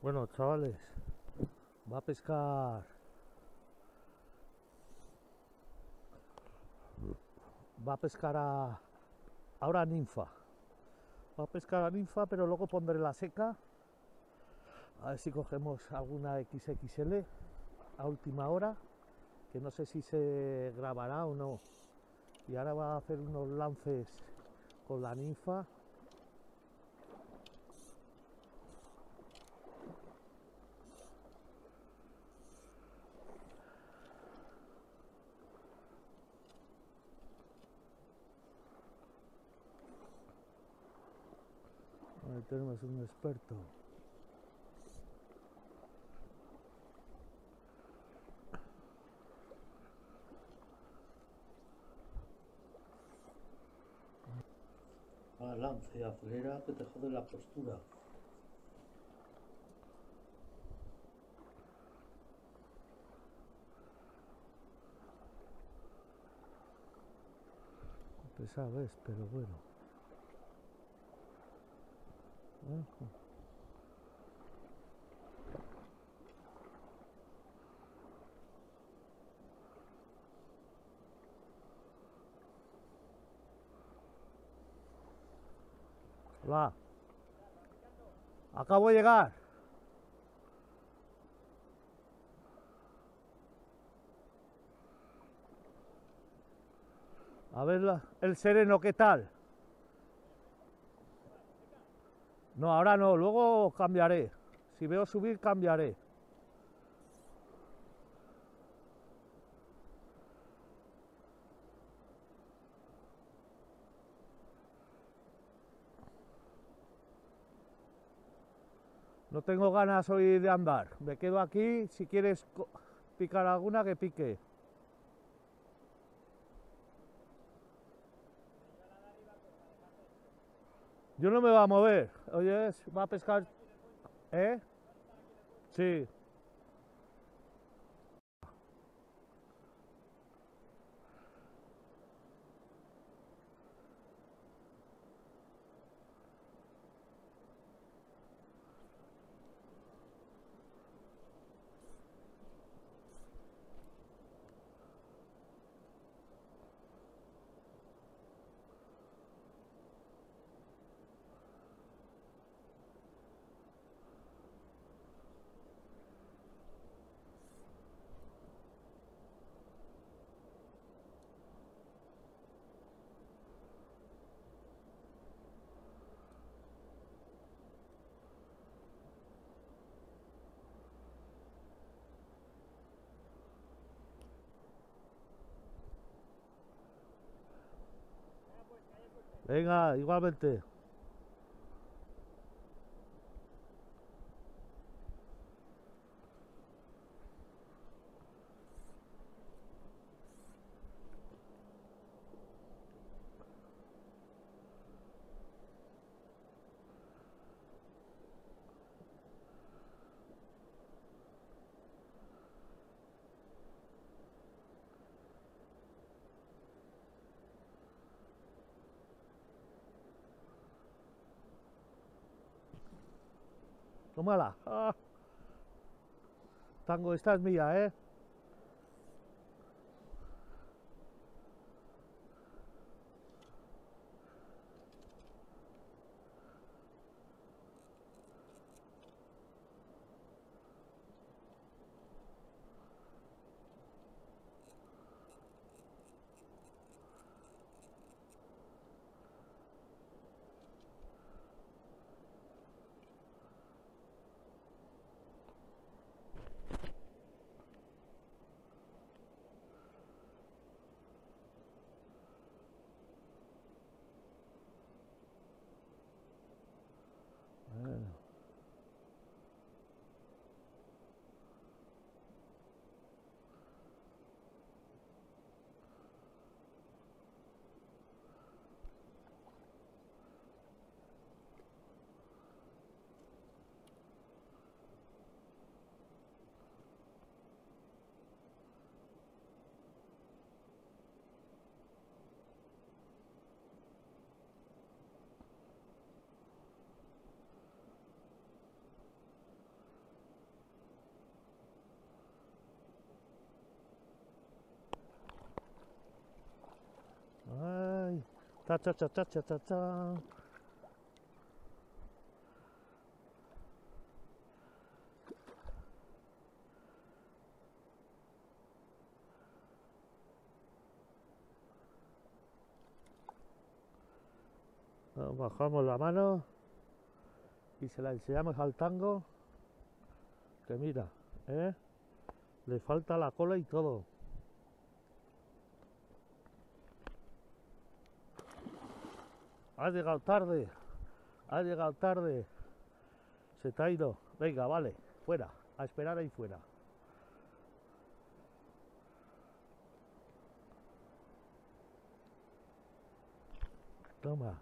Bueno, chavales, va a pescar. Va a pescar a. Ahora a ninfa. Va a pescar a ninfa, pero luego pondré la seca. A ver si cogemos alguna XXL a última hora. Que no sé si se grabará o no. Y ahora va a hacer unos lances con la ninfa. Ahí tenemos un experto. Ah, lance, acelera que te jode la postura. Pesado es, pero bueno. Hola. Acabo de llegar. A ver la- el sereno, ¿qué tal? No, ahora no, luego cambiaré. Si veo subir, cambiaré. No tengo ganas hoy de andar. Me quedo aquí. Si quieres picar alguna, que pique. Yo no me va a mover. Oye, va a pescar. ¿Eh? Sí. Venga, igualmente. Tómala. Ah. Tango, esta es mía, ¿eh? Ta cha cha cha cha cha cha. Bajamos la mano y se la enseñamos al tango. Que mira, ¿eh? Le falta la cola y todo. Ha llegado tarde. Ha llegado tarde. Se te ha ido. Venga, vale. Fuera. A esperar ahí fuera. Toma.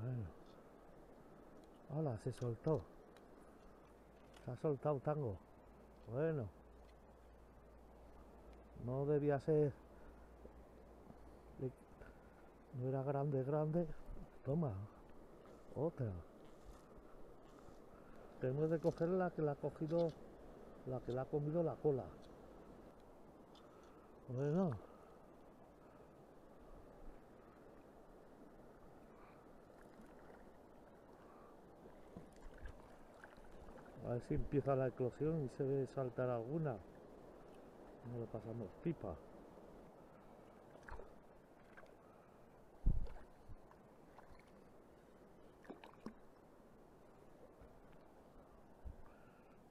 Bueno. Hola, se soltó. Se ha soltado tango. Bueno. No debía ser. No era grande, grande. Toma. Otra. De coger la que la ha cogido. La que la ha comido la cola. Bueno. A ver si empieza la eclosión y se ve saltar alguna. No le pasamos pipa.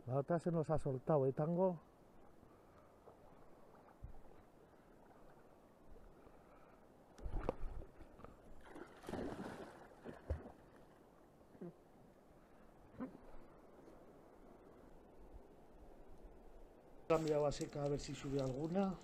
La otra se nos ha soltado, ¿eh, Tango? Cambiado a seca a ver si sube alguna.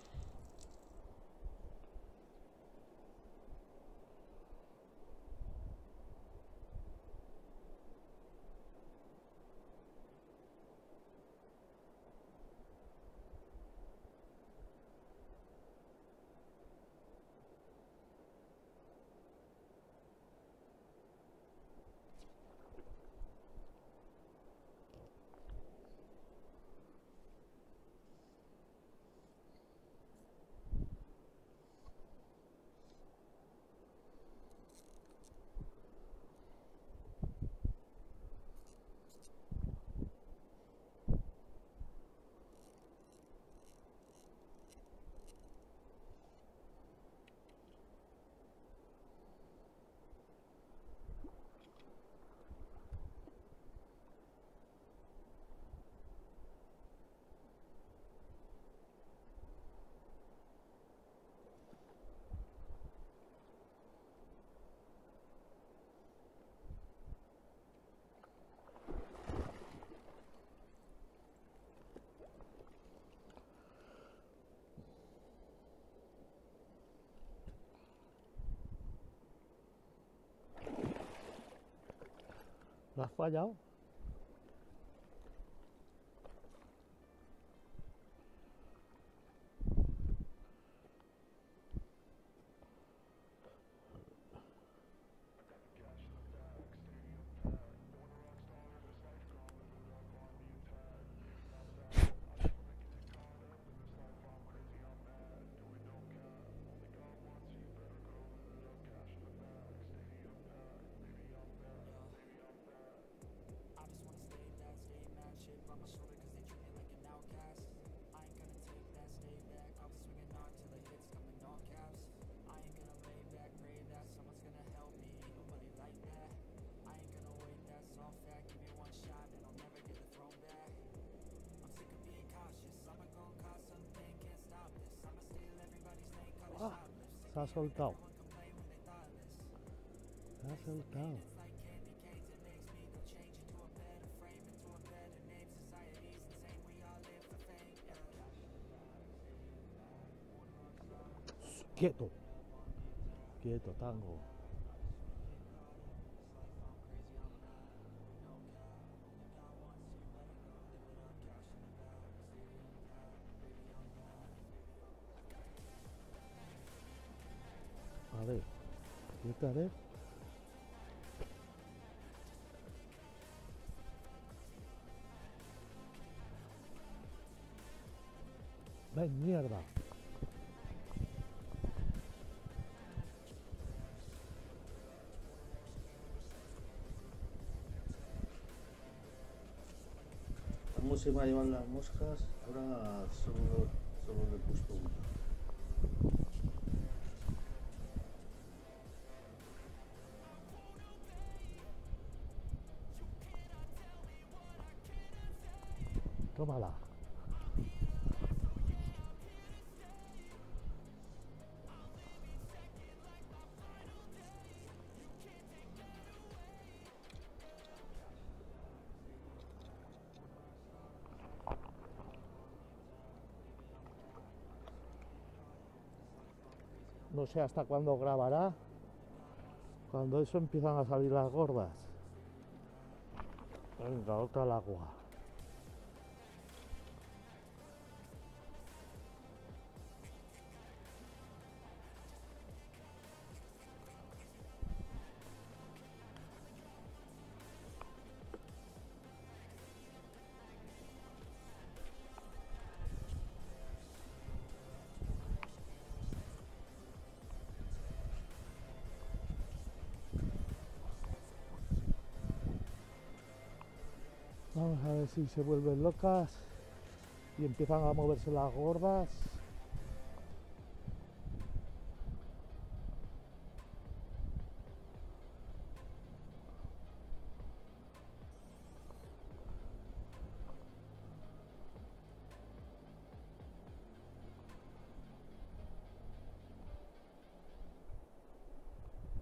¿La se ha soltado. Se ha soltado. Quieto. Quieto, tango. esta, a ver. Ven, mierda. La música las moscas, ahora solo, solo le he puesto. No sé hasta cuándo grabará. Cuando eso empiezan a salir las gordas. Venga, otra al agua. Vamos a ver si se vuelven locas y empiezan a moverse las gordas.